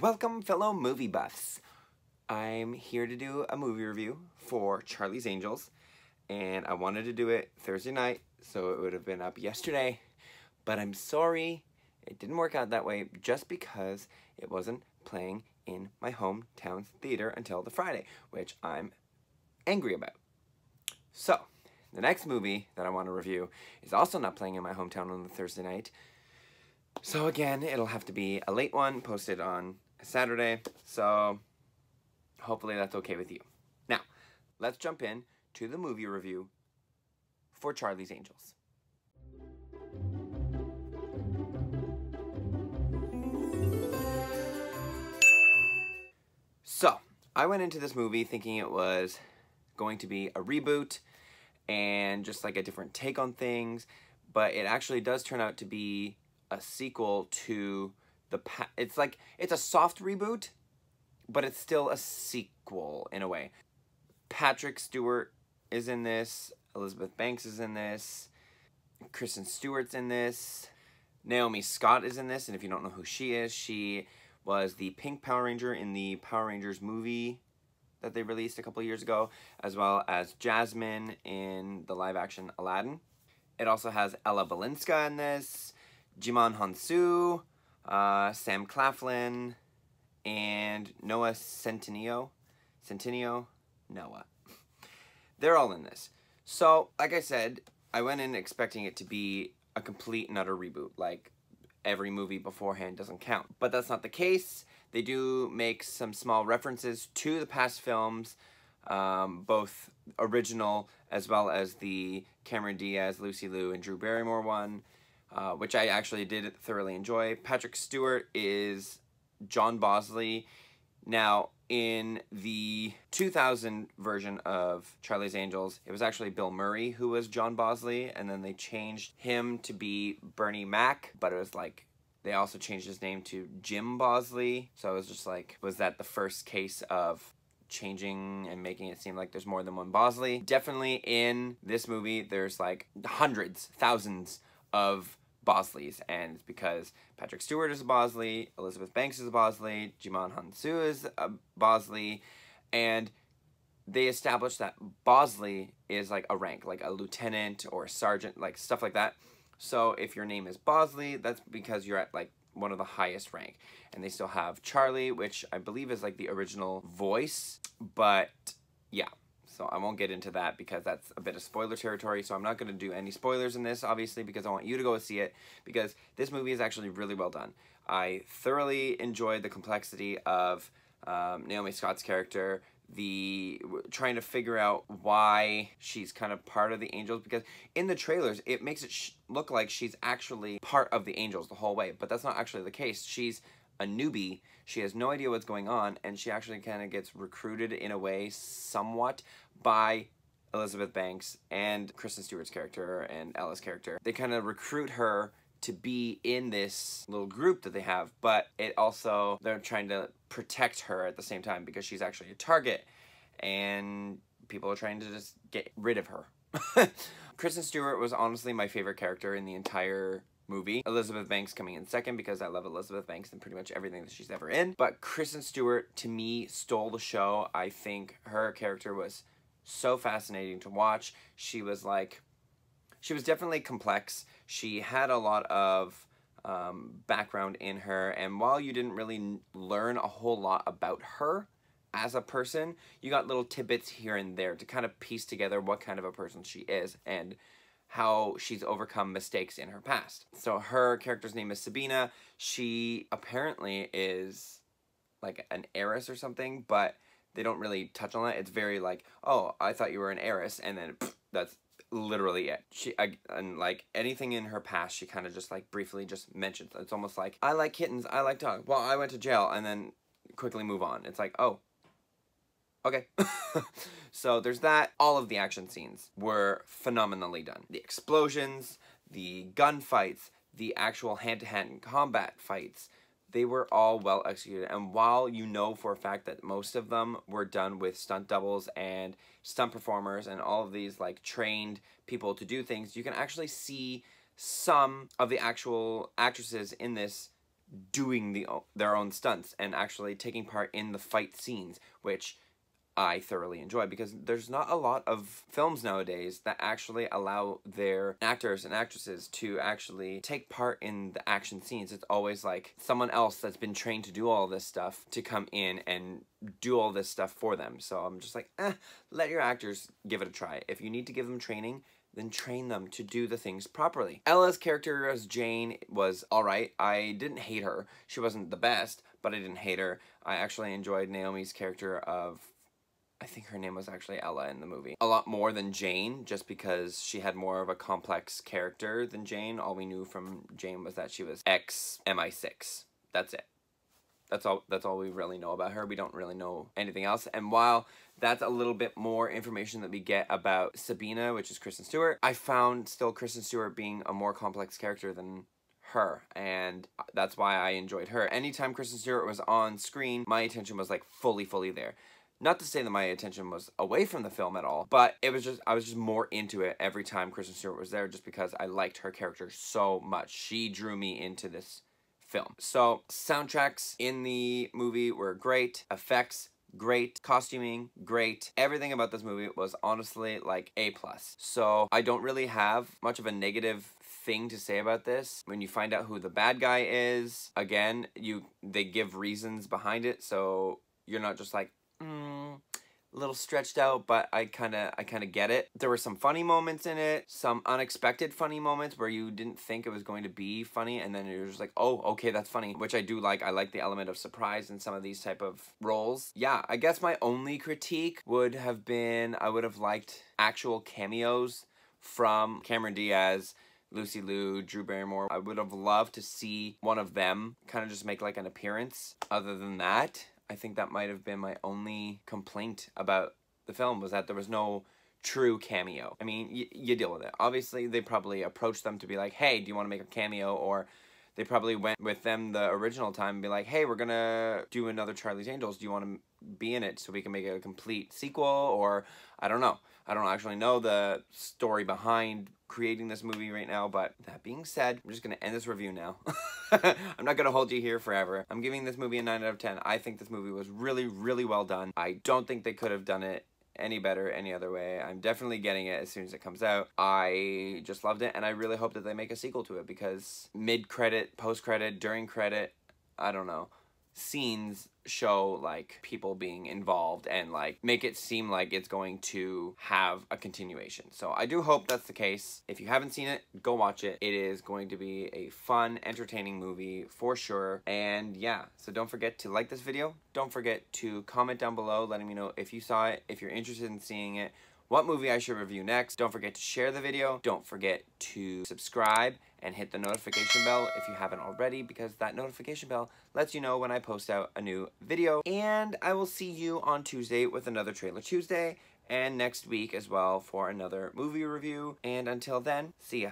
Welcome, fellow movie buffs. I'm here to do a movie review for Charlie's Angels, and I wanted to do it Thursday night, so it would have been up yesterday, but I'm sorry it didn't work out that way just because it wasn't playing in my hometown theater until the Friday, which I'm angry about. So, the next movie that I want to review is also not playing in my hometown on the Thursday night, so again, it'll have to be a late one posted on Saturday. So hopefully that's okay with you. Now, let's jump in to the movie review for Charlie's Angels. So, I went into this movie thinking it was going to be a reboot and just like a different take on things, but it actually does turn out to be a sequel to the it's like it's a soft reboot but it's still a sequel in a way. Patrick stewart is in this elizabeth banks is in this kristen stewart's in this naomi scott is in this and if you don't know who she is she was the pink power ranger in the power rangers movie that they released a couple years ago as well as jasmine in the live action aladdin. It also has ella balinska in this Djimon Hounsou, uh, Sam Claflin, and Noah Centineo. Centineo? Noah. They're all in this. So, like I said, I went in expecting it to be a complete and utter reboot. Like, every movie beforehand doesn't count. But that's not the case. They do make some small references to the past films, um, both original as well as the Cameron Diaz, Lucy Liu, and Drew Barrymore one. Uh, which I actually did thoroughly enjoy. Patrick Stewart is John Bosley. Now, in the 2000 version of Charlie's Angels, it was actually Bill Murray who was John Bosley, and then they changed him to be Bernie Mac, but it was like they also changed his name to Jim Bosley. So it was just like, was that the first case of changing and making it seem like there's more than one Bosley? Definitely in this movie, there's like hundreds, thousands of Bosleys, and it's because Patrick Stewart is a Bosley, Elizabeth Banks is a Bosley, Djimon Hounsou is a Bosley, and they established that Bosley is like a rank, like a lieutenant or a sergeant, like stuff like that. So if your name is Bosley, that's because you're at like one of the highest rank. And they still have Charlie, which I believe is like the original voice, but yeah. So I won't get into that because that's a bit of spoiler territory. So I'm not going to do any spoilers in this, obviously, because I want you to go see it. Because this movie is actually really well done. I thoroughly enjoyed the complexity of um, Naomi Scott's character, the trying to figure out why she's kind of part of the angels because in the trailers it makes it look like she's actually part of the angels the whole way but that's not actually the case she's a newbie. She has no idea what's going on, and she actually kind of gets recruited in a way, somewhat, by Elizabeth Banks and Kristen Stewart's character and Ella's character. They kind of recruit her to be in this little group that they have, but it also, they're trying to protect her at the same time because she's actually a target, and people are trying to just get rid of her. Kristen Stewart was honestly my favorite character in the entire movie. Elizabeth Banks coming in second because I love Elizabeth Banks and pretty much everything that she's ever in. But Kristen Stewart, to me, stole the show. I think her character was so fascinating to watch. She was like, she was definitely complex. She had a lot of um, background in her. And while you didn't really learn a whole lot about her, as a person, you got little tidbits here and there to kind of piece together what kind of a person she is. And how she's overcome mistakes in her past. So her character's name is Sabina. She apparently is like an heiress or something, but they don't really touch on that. It's very like, oh, I thought you were an heiress, and then pff, that's literally it. She I, and like anything in her past, she kind of just like briefly just mentions. It's almost like I like kittens, I like dogs. Well, I went to jail, and then quickly move on. It's like, oh, Okay. so there's that. All of the action scenes were phenomenally done. The explosions, the gunfights, the actual hand-to-hand -hand combat fights, they were all well executed. And while you know for a fact that most of them were done with stunt doubles and stunt performers and all of these like trained people to do things, you can actually see some of the actual actresses in this doing the their own stunts and actually taking part in the fight scenes, which I thoroughly enjoy because there's not a lot of films nowadays that actually allow their actors and actresses to actually take part in the action scenes. It's always like someone else that's been trained to do all this stuff to come in and do all this stuff for them. So I'm just like, eh, let your actors give it a try. If you need to give them training, then train them to do the things properly. Ella's character as Jane was alright. I didn't hate her. She wasn't the best, but I didn't hate her. I actually enjoyed Naomi's character of I think her name was actually Ella in the movie. A lot more than Jane, just because she had more of a complex character than Jane. All we knew from Jane was that she was ex MI6. That's it. That's all that's all we really know about her. We don't really know anything else. And while that's a little bit more information that we get about Sabina, which is Kristen Stewart, I found still Kristen Stewart being a more complex character than her and that's why I enjoyed her. Anytime Kristen Stewart was on screen, my attention was like fully fully there. Not to say that my attention was away from the film at all, but it was just, I was just more into it every time Kristen Stewart was there just because I liked her character so much. She drew me into this film. So, soundtracks in the movie were great, effects great costuming great everything about this movie was honestly like a plus so i don't really have much of a negative thing to say about this when you find out who the bad guy is again you they give reasons behind it so you're not just like a little stretched out, but I kind of I kind of get it. There were some funny moments in it, some unexpected funny moments where you didn't think it was going to be funny, and then you're just like, oh, okay, that's funny, which I do like. I like the element of surprise in some of these type of roles. Yeah, I guess my only critique would have been I would have liked actual cameos from Cameron Diaz. Lucy Liu, Drew Barrymore. I would have loved to see one of them kind of just make like an appearance. Other than that, I think that might have been my only complaint about the film was that there was no true cameo. I mean, you deal with it. Obviously, they probably approached them to be like, hey, do you want to make a cameo? Or they probably went with them the original time and be like, hey, we're going to do another Charlie's Angels. Do you want to be in it so we can make a complete sequel? Or I don't know. I don't actually know the story behind creating this movie right now, but that being said, I'm just to end this review now. I'm not to hold you here forever. I'm giving this movie a 9 out of 10. I think this movie was really, really well done. I don't think they could have done it any better any other way. I'm definitely getting it as soon as it comes out. I just loved it and I really hope that they make a sequel to it because mid-credit, post-credit, during credit, I don't know scenes show like people being involved and like make it seem like it's going to have a continuation. So I do hope that's the case. If you haven't seen it, go watch it. It is going to be a fun, entertaining movie for sure. And yeah, so don't forget to like this video. Don't forget to comment down below letting me know if you saw it, if you're interested in seeing it, what movie I should review next. Don't forget to share the video. Don't forget to subscribe and hit the notification bell if you haven't already because that notification bell lets you know when I post out a new video. And I will see you on Tuesday with another Trailer Tuesday and next week as well for another movie review. And until then, see ya.